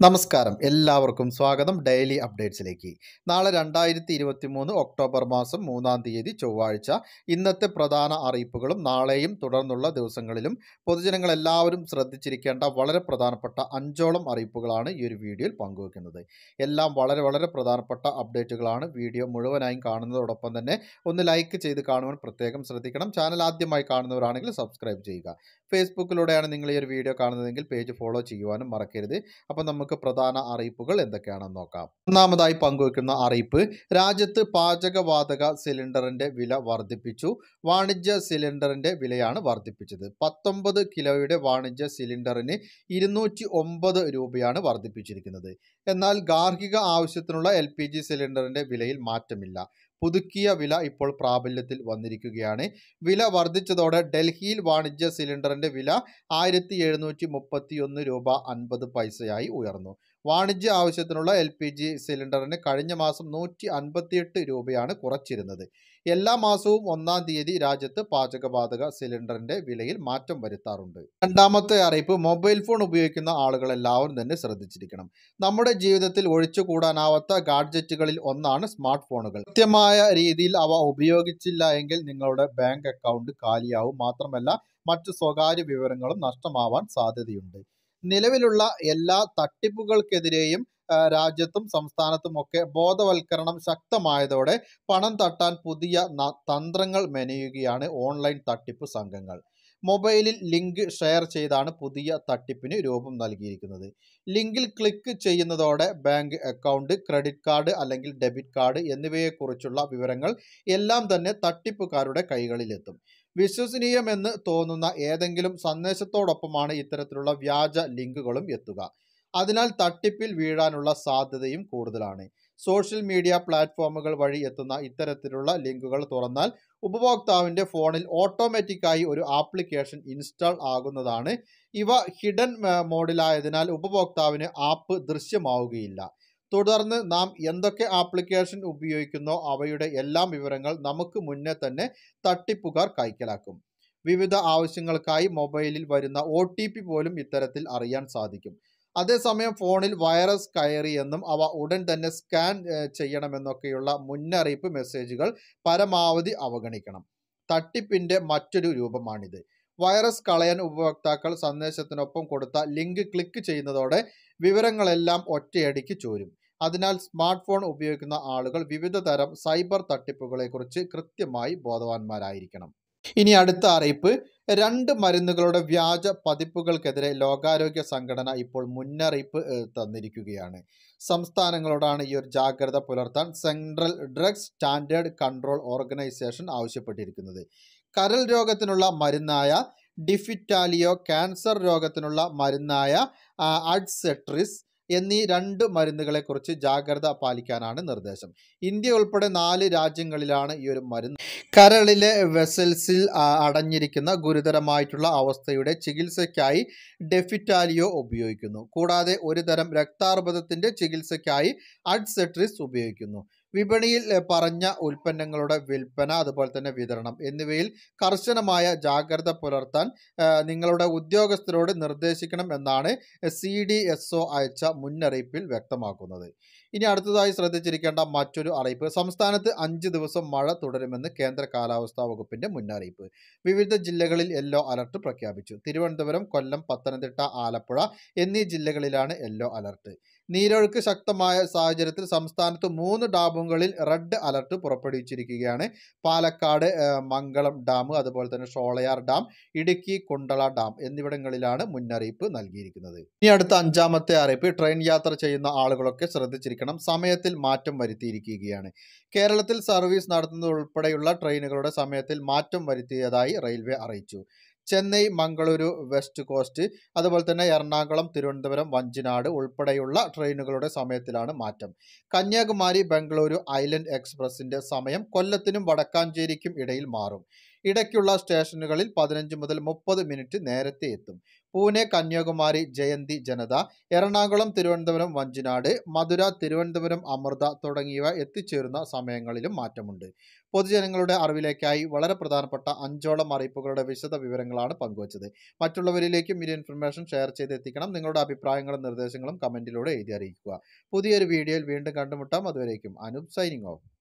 നമസ്കാരം. എല്ലാവർക്കും സ്വാഗതം ഡെയിലി അപ്ഡേറ്റ്സിലേക്ക്. നാളെ രണ്ടായിരത്തി ഇരുപത്തി മൂന്ന് ഒക്ടോബർ മാസം മൂന്നാം തീയതി ചൊവ്വാഴ്ച ഇന്നത്തെ പ്രധാന അറിയിപ്പുകളും നാളെയും തുടർന്നുള്ള ദിവസങ്ങളിലും പൊതുജനങ്ങൾ എല്ലാവരും ശ്രദ്ധിച്ചിരിക്കേണ്ട വളരെ പ്രധാനപ്പെട്ട അഞ്ചോളം അറിയിപ്പുകളാണ് ഈ ഒരു വീഡിയോയിൽ പങ്കുവെക്കുന്നത്. എല്ലാം വളരെ വളരെ പ്രധാനപ്പെട്ട അപ്ഡേറ്റുകളാണ്. വീഡിയോ മുഴുവനായും കാണുന്നതോടൊപ്പം തന്നെ ഒന്ന് ലൈക്ക് ചെയ്ത് കാണുവാൻ പ്രത്യേകം ശ്രദ്ധിക്കണം. ചാനൽ ആദ്യമായി കാണുന്നവരാണെങ്കിൽ സബ്സ്ക്രൈബ് ചെയ്യുക. ഫേസ്ബുക്കിലൂടെയാണ് നിങ്ങൾ ഈ ഒരു വീഡിയോ കാണുന്നതെങ്കിൽ പേജ് ഫോളോ ചെയ്യുവാനും മറക്കരുത്. അപ്പോൾ നമുക്ക് പ്രധാന അറിയിപ്പുകൾ എന്തൊക്കെയാണെന്ന് നോക്കാം. ഒന്നാമതായി പങ്കുവയ്ക്കുന്ന അറിയിപ്പ് രാജ്യത്ത് പാചകവാതക സിലിണ്ടറിന്റെ വില വർദ്ധിപ്പിച്ചു. വാണിജ്യ സിലിണ്ടറിന്റെ വിലയാണ് വർദ്ധിപ്പിച്ചത്. പത്തൊമ്പത് കിലോയുടെ വാണിജ്യ സിലിണ്ടറിന് ഇരുന്നൂറ്റി ഒമ്പത് രൂപയാണ് വർദ്ധിപ്പിച്ചിരിക്കുന്നത്. എന്നാൽ ഗാർഹിക ആവശ്യത്തിനുള്ള എൽ സിലിണ്ടറിന്റെ വിലയിൽ മാറ്റമില്ല. പുതുക്കിയ വില ഇപ്പോൾ പ്രാബല്യത്തിൽ വന്നിരിക്കുകയാണ്. വില വർദ്ധിച്ചതോടെ ഡൽഹിയിൽ വാണിജ്യ സിലിണ്ടറിന്റെ വില ആയിരത്തി എഴുന്നൂറ്റി മുപ്പത്തി ഒന്ന് രൂപ അൻപത് പൈസയായി ഉയർന്നു. വാണിജ്യ ആവശ്യത്തിനുള്ള എൽ പി ജി സിലിണ്ടറിന് കഴിഞ്ഞ മാസം നൂറ്റി അൻപത്തിയെട്ട് രൂപയാണ് കുറച്ചിരുന്നത്. എല്ലാ മാസവും ഒന്നാം തീയതി രാജ്യത്ത് പാചകവാതക സിലിണ്ടറിന്റെ വിലയിൽ മാറ്റം വരുത്താറുണ്ട്. രണ്ടാമത്തെ അറിയിപ്പ് മൊബൈൽ ഫോൺ ഉപയോഗിക്കുന്ന ആളുകൾ എല്ലാവരും തന്നെ ശ്രദ്ധിച്ചിരിക്കണം. നമ്മുടെ ജീവിതത്തിൽ ഒഴിച്ചുകൂടാനാവാത്ത ഗാഡ്ജറ്റുകളിൽ ഒന്നാണ് സ്മാർട്ട് ഫോണുകൾ. കൃത്യമായ രീതിയിൽ അവ ഉപയോഗിച്ചില്ല എങ്കിൽ നിങ്ങളുടെ ബാങ്ക് അക്കൗണ്ട് കാലിയാവും. മാത്രമല്ല മറ്റു സ്വകാര്യ വിവരങ്ങളും നഷ്ടമാവാൻ സാധ്യതയുണ്ട്. നിലവിലുള്ള എല്ലാ തട്ടിപ്പുകൾക്കെതിരെയും രാജ്യത്തും സംസ്ഥാനത്തും ഒക്കെ ബോധവൽക്കരണം ശക്തമായതോടെ പണം തട്ടാൻ പുതിയ തന്ത്രങ്ങൾ മെനയുകയാണ് ഓൺലൈൻ തട്ടിപ്പ് സംഘങ്ങൾ. മൊബൈലിൽ ലിങ്ക് ഷെയർ ചെയ്താണ് പുതിയ തട്ടിപ്പിന് രൂപം നൽകിയിരിക്കുന്നത്. ലിങ്കിൽ ക്ലിക്ക് ചെയ്യുന്നതോടെ ബാങ്ക് അക്കൗണ്ട് ക്രെഡിറ്റ് കാർഡ് അല്ലെങ്കിൽ ഡെബിറ്റ് കാർഡ് എന്നിവയെക്കുറിച്ചുള്ള വിവരങ്ങൾ എല്ലാം തന്നെ തട്ടിപ്പുകാരുടെ കൈകളിലെത്തും. വിശ്വസനീയമെന്ന് തോന്നുന്ന ഏതെങ്കിലും സന്ദേശത്തോടൊപ്പമാണ് ഇത്തരത്തിലുള്ള വ്യാജ ലിങ്കുകളും എത്തുക. അതിനാൽ തട്ടിപ്പിൽ വീഴാനുള്ള സാധ്യതയും കൂടുതലാണ്. സോഷ്യൽ മീഡിയ പ്ലാറ്റ്ഫോമുകൾ വഴി എത്തുന്ന ഇത്തരത്തിലുള്ള ലിങ്കുകൾ തുറന്നാൽ ഉപഭോക്താവിന്റെ ഫോണിൽ ഓട്ടോമാറ്റിക്കായി ഒരു ആപ്ലിക്കേഷൻ ഇൻസ്റ്റാൾ ആകുന്നതാണ്. ഇവ ഹിഡൻ മോഡിലായതിനാൽ ഉപഭോക്താവിന് ആപ്പ് ദൃശ്യമാവുകയില്ല. തുടർന്ന് നാം എന്തൊക്കെ ആപ്ലിക്കേഷൻ ഉപയോഗിക്കുന്നോ അവയുടെ എല്ലാ വിവരങ്ങൾ നമുക്ക് മുന്നേ തന്നെ തട്ടിപ്പുകാർ കൈക്കലാക്കും. വിവിധ ആവശ്യങ്ങൾക്കായി മൊബൈലിൽ വരുന്ന ഒ പോലും ഇത്തരത്തിൽ അറിയാൻ സാധിക്കും. അതേസമയം ഫോണിൽ വൈറസ് കയറിയെന്നും അവ ഉടൻ തന്നെ സ്കാൻ ചെയ്യണമെന്നൊക്കെയുള്ള മുന്നറിയിപ്പ് മെസ്സേജുകൾ പരമാവധി അവഗണിക്കണം. തട്ടിപ്പിന്റെ മറ്റൊരു രൂപമാണിത്. വൈറസ് കളയാൻ ഉപഭോക്താക്കൾ സന്ദേശത്തിനൊപ്പം കൊടുത്ത ലിങ്ക് ക്ലിക്ക് ചെയ്യുന്നതോടെ വിവരങ്ങളെല്ലാം ഒറ്റയടിക്ക് ചോരും. അതിനാൽ സ്മാർട്ട് ഫോൺ ഉപയോഗിക്കുന്ന ആളുകൾ വിവിധ തരം സൈബർ തട്ടിപ്പുകളെക്കുറിച്ച് കൃത്യമായി ബോധവാന്മാരായിരിക്കണം. ഇനി അടുത്ത അറിയിപ്പ്. രണ്ട് മരുന്നുകളുടെ വ്യാജ പതിപ്പുകൾക്കെതിരെ ലോകാരോഗ്യ സംഘടന ഇപ്പോൾ മുന്നറിയിപ്പ് തന്നിരിക്കുകയാണ്. സംസ്ഥാനങ്ങളോടാണ് ഈ ഒരു ജാഗ്രത പുലർത്താൻ central drugs standard control organisation ആവശ്യപ്പെട്ടിരിക്കുന്നത്. കരൽ രോഗത്തിനുള്ള മരുന്നായ ഡിഫിറ്റാലിയോ ക്യാൻസർ രോഗത്തിനുള്ള മരുന്നായ അഡ്സെട്രിസ് എന്നീ രണ്ട് മരുന്നുകളെക്കുറിച്ച് ജാഗ്രത പാലിക്കാനാണ് നിർദ്ദേശം. ഇന്ത്യ ഉൾപ്പെടെ നാല് രാജ്യങ്ങളിലാണ് ഈ ഒരു മരുന്ന്. കരളിലെ വെസൽസിൽ അടഞ്ഞിരിക്കുന്ന ഗുരുതരമായിട്ടുള്ള അവസ്ഥയുടെ ചികിത്സയ്ക്കായി ഡെഫിറ്റാലിയോ ഉപയോഗിക്കുന്നു. കൂടാതെ ഒരു തരം രക്താർബുദത്തിന്റെ ചികിത്സയ്ക്കായി അഡ്സെട്രിസ് ഉപയോഗിക്കുന്നു. വിപണിയിൽ പറഞ്ഞ ഉൽപ്പന്നങ്ങളുടെ വിൽപ്പന അതുപോലെ തന്നെ വിതരണം എന്നിവയിൽ കർശനമായ ജാഗ്രത പുലർത്താൻ നിങ്ങളുടെ ഉദ്യോഗസ്ഥരോട് നിർദ്ദേശിക്കണം എന്നാണ് സി ഡി എസ് ഒ അയച്ച മുന്നറിയിപ്പിൽ വ്യക്തമാക്കുന്നത്. ഇനി അടുത്തതായി ശ്രദ്ധിച്ചിരിക്കേണ്ട മറ്റൊരു അറിയിപ്പ് സംസ്ഥാനത്ത് അഞ്ച് ദിവസം മഴ തുടരുമെന്ന് കേന്ദ്ര കാലാവസ്ഥാ വകുപ്പിന്റെ മുന്നറിയിപ്പ്. വിവിധ ജില്ലകളിൽ യെല്ലോ അലർട്ട് പ്രഖ്യാപിച്ചു. തിരുവനന്തപുരം കൊല്ലം പത്തനംതിട്ട ആലപ്പുഴ എന്നീ ജില്ലകളിലാണ് യെല്ലോ അലർട്ട്. നീരൊഴുക്ക് ശക്തമായ സാഹചര്യത്തിൽ സംസ്ഥാനത്ത് മൂന്ന് ഡാമുകളിൽ റെഡ് അലർട്ട് പുറപ്പെടുവിച്ചിരിക്കുകയാണ്. പാലക്കാട് മംഗളം ഡാം അതുപോലെ തന്നെ ഷോളയാർ ഡാം ഇടുക്കി കുണ്ടള ഡാം എന്നിവിടങ്ങളിലാണ് മുന്നറിയിപ്പ് നൽകിയിരിക്കുന്നത്. ഇനി അടുത്ത അഞ്ചാമത്തെ അറിയിപ്പ് ട്രെയിൻ യാത്ര ചെയ്യുന്ന ആളുകളൊക്കെ ശ്രദ്ധിച്ചിരിക്കണം. സമയത്തിൽ മാറ്റം വരുത്തിയിരിക്കുകയാണ്. കേരളത്തിൽ സർവീസ് നടത്തുന്നത് ഉൾപ്പെടെയുള്ള ട്രെയിനുകളുടെ സമയത്തിൽ മാറ്റം വരുത്തിയതായി റെയിൽവേ അറിയിച്ചു. ചെന്നൈ മംഗളൂരു വെസ്റ്റ് കോസ്റ്റ് അതുപോലെ തന്നെ എറണാകുളം തിരുവനന്തപുരം വഞ്ചിനാട് ഉൾപ്പെടെയുള്ള ട്രെയിനുകളുടെ സമയത്തിലാണ് മാറ്റം. കന്യാകുമാരി ബംഗളൂരു ഐലൻഡ് എക്സ്പ്രസിന്റെ സമയം കൊല്ലത്തിനും വടക്കാഞ്ചേരിക്കും ഇടയിൽ മാറും. ഇടയ്ക്കുള്ള സ്റ്റേഷനുകളിൽ പതിനഞ്ച് മുതൽ മുപ്പത് മിനിറ്റ് നേരത്തെ എത്തും. പൂനെ കന്യാകുമാരി ജയന്തി ജനത എറണാകുളം തിരുവനന്തപുരം വഞ്ചിനാട് മധുര തിരുവനന്തപുരം അമൃത തുടങ്ങിയവ എത്തിച്ചേരുന്ന സമയങ്ങളിലും മാറ്റമുണ്ട്. പൊതുജനങ്ങളുടെ അറിവിലേക്കായി വളരെ പ്രധാനപ്പെട്ട അഞ്ചോളം അറിയിപ്പുകളുടെ വിശദ വിവരങ്ങളാണ് പങ്കുവച്ചത്. മറ്റുള്ളവരിലേക്കും ഈ ഇൻഫർമേഷൻ ഷെയർ ചെയ്ത് എത്തിക്കണം നിങ്ങളുടെ അഭിപ്രായങ്ങളും നിർദ്ദേശങ്ങളും കമന്റിലൂടെ എഴുതി അറിയിക്കുക. പുതിയൊരു വീഡിയോയിൽ വീണ്ടും കണ്ടുമുട്ടാം. അതുവരേക്കും അനൂപ് സൈനിങ് ഓഫ്.